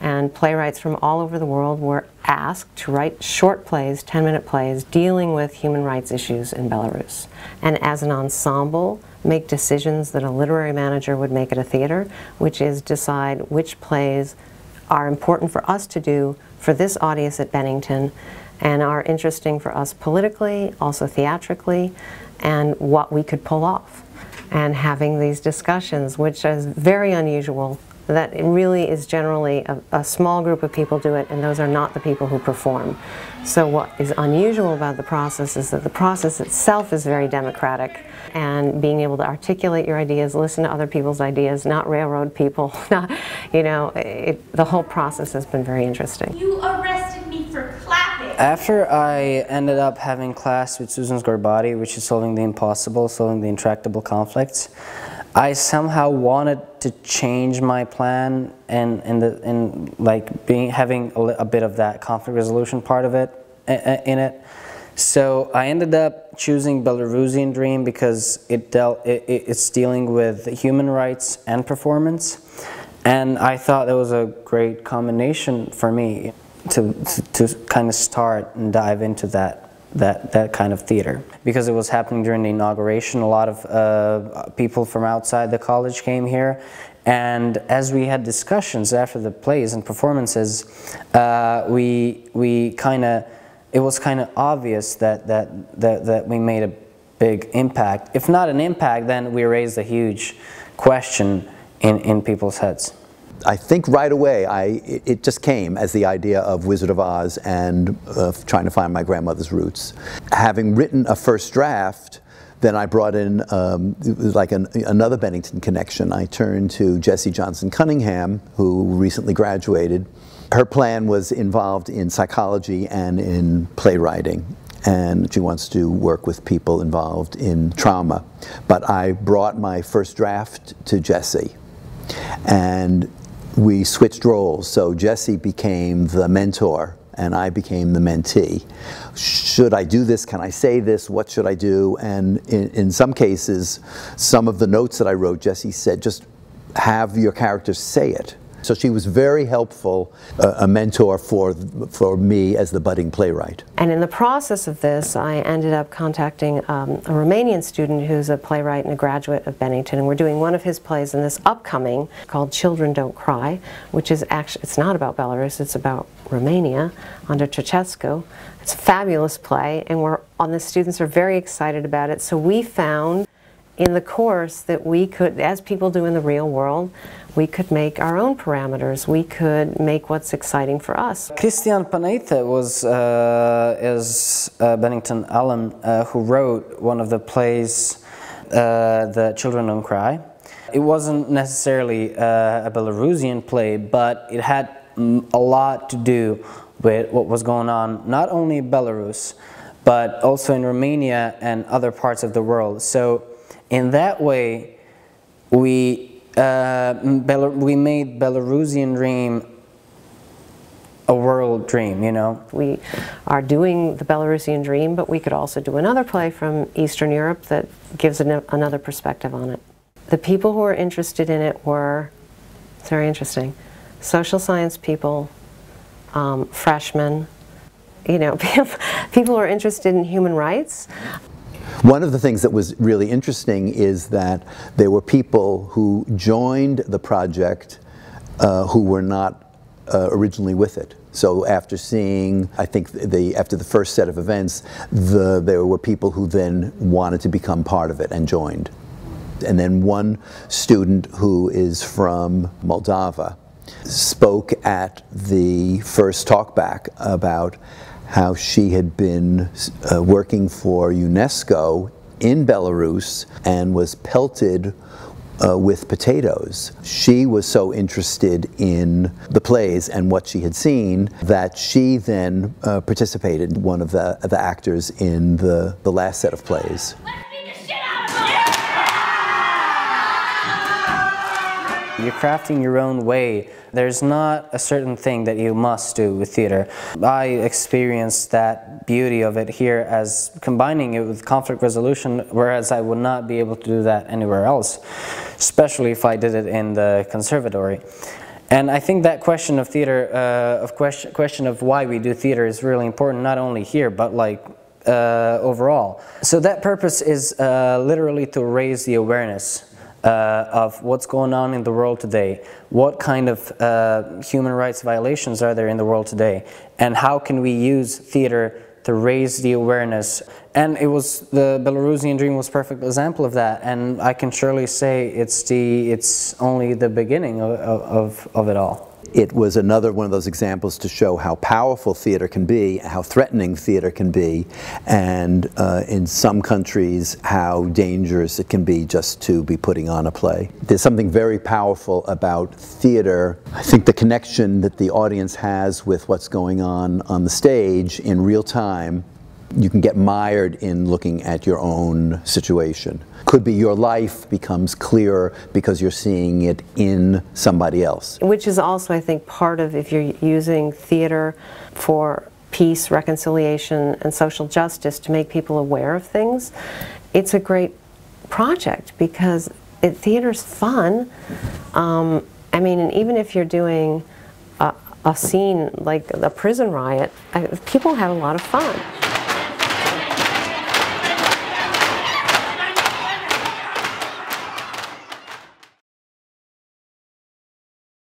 And playwrights from all over the world were asked to write short plays, 10 minute plays, dealing with human rights issues in Belarus. And as an ensemble, make decisions that a literary manager would make at a theater, which is decide which plays are important for us to do for this audience at Bennington and are interesting for us politically, also theatrically, and what we could pull off. And having these discussions, which is very unusual that it really is generally a, a, small group of people do it and those are not the people who perform. So what is unusual about the process is that the process itself is very democratic and being able to articulate your ideas, listen to other people's ideas, not railroad people, not, you know, it, the whole process has been very interesting. You arrested me for clapping. After I ended up having class with Susan Sgorbati, which is solving the impossible, solving the intractable conflicts, I somehow wanted to change my plan and in the like being having a, a bit of that conflict resolution part of it in it. So I ended up choosing Belarusian Dream because it dealt it, it's dealing with human rights and performance, and I thought that was a great combination for me to to, to kind of start and dive into that that, that kind of theater. Because it was happening during the inauguration, a lot of uh, people from outside the college came here. And as we had discussions after the plays and performances, uh, we, we kind of, it was kind of obvious that, that, that, that we made a big impact. If not an impact, then we raised a huge question in, in people's heads. I think right away, I, it just came as the idea of Wizard of Oz and uh, trying to find my grandmother's roots. Having written a first draft, then I brought in um, like an, another Bennington connection. I turned to Jessie Johnson Cunningham, who recently graduated. Her plan was involved in psychology and in playwriting and she wants to work with people involved in trauma. But I brought my first draft to Jessie, and we switched roles. So Jesse became the mentor and I became the mentee. Should I do this? Can I say this? What should I do? And in, in some cases, some of the notes that I wrote, Jesse said, just have your characters say it. So she was very helpful, uh, a mentor for, for me as the budding playwright. And in the process of this, I ended up contacting um, a Romanian student who's a playwright and a graduate of Bennington, and we're doing one of his plays in this upcoming called Children Don't Cry, which is actually, it's not about Belarus, it's about Romania under Ceausescu. It's a fabulous play, and we're on the students are very excited about it. So we found in the course that we could, as people do in the real world, we could make our own parameters. We could make what's exciting for us. Cristian Panaite was uh, is a Bennington alum uh, who wrote one of the plays, uh, The Children Don't Cry. It wasn't necessarily uh, a Belarusian play, but it had a lot to do with what was going on, not only in Belarus, but also in Romania and other parts of the world. So in that way, we, uh, we made Belarusian Dream a world dream, you know. We are doing the Belarusian dream, but we could also do another play from Eastern Europe that gives an, another perspective on it. The people who were interested in it were, it's very interesting, social science people, um, freshmen, you know, people who are interested in human rights. One of the things that was really interesting is that there were people who joined the project uh, who were not uh, originally with it. So after seeing, I think the after the first set of events, the, there were people who then wanted to become part of it and joined. And then one student who is from Moldova spoke at the first talkback about how she had been uh, working for UNESCO in Belarus and was pelted uh, with potatoes. She was so interested in the plays and what she had seen that she then uh, participated, one of the, the actors in the, the last set of plays. You're crafting your own way. There's not a certain thing that you must do with theater. I experienced that beauty of it here as combining it with conflict resolution, whereas I would not be able to do that anywhere else, especially if I did it in the conservatory. And I think that question of theater, uh, of question, question of why we do theater is really important, not only here, but like uh, overall. So that purpose is uh, literally to raise the awareness uh, of what's going on in the world today, what kind of uh, human rights violations are there in the world today, and how can we use theater to raise the awareness. And it was the Belarusian dream was perfect example of that. And I can surely say it's the it's only the beginning of, of, of it all it was another one of those examples to show how powerful theater can be, how threatening theater can be, and uh, in some countries how dangerous it can be just to be putting on a play. There's something very powerful about theater. I think the connection that the audience has with what's going on on the stage in real time you can get mired in looking at your own situation. Could be your life becomes clearer because you're seeing it in somebody else. Which is also, I think, part of if you're using theater for peace, reconciliation, and social justice to make people aware of things, it's a great project because it, theater's fun. Um, I mean, and even if you're doing a, a scene like a prison riot, I, people have a lot of fun.